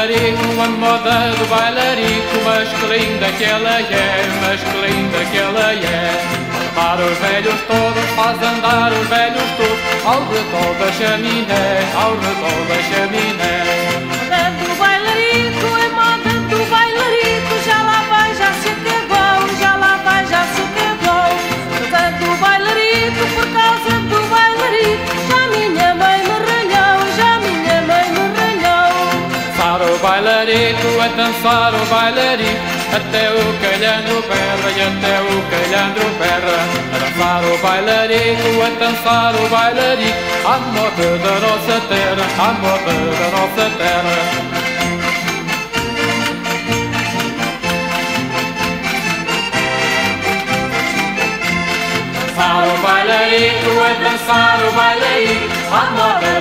a moda do bailarico, mas que linda que ela é, mas que linda que ela é. Para os velhos todos, faz andar os velhos todos, ao redor da chaminé, ao redor da chaminé. O bailarico, a dançar o bailarico, até o calhandro berra e até o calhandro berra. A dançar o bailarico, a dançar o bailarico, à moda da nossa terra, à moda da nossa terra. dançar o bailarico, a dançar o bailarico, à moda